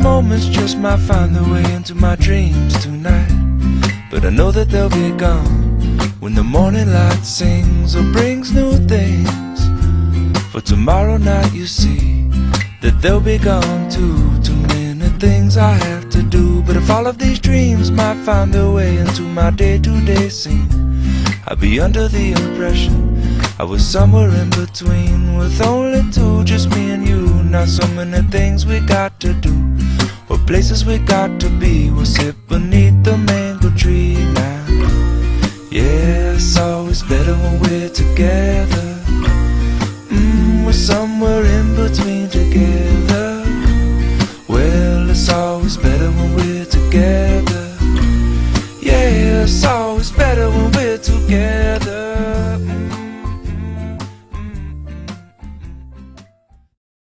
moments just might find their way into my dreams tonight. But I know that they'll be gone when the morning light sings or brings new things. For tomorrow night, you see that they'll be gone too. Too many things I have to do. But if all of these dreams might find their way into my day to day scene, I'd be under the impression I was somewhere in between with only two, just me and you. So many things we got to do, or places we got to be. We'll sit beneath the mango tree now. Yeah, it's always better when we're together. Mm, we're somewhere in between together. Well, it's always better when we're together. Yeah, it's always better when we're together.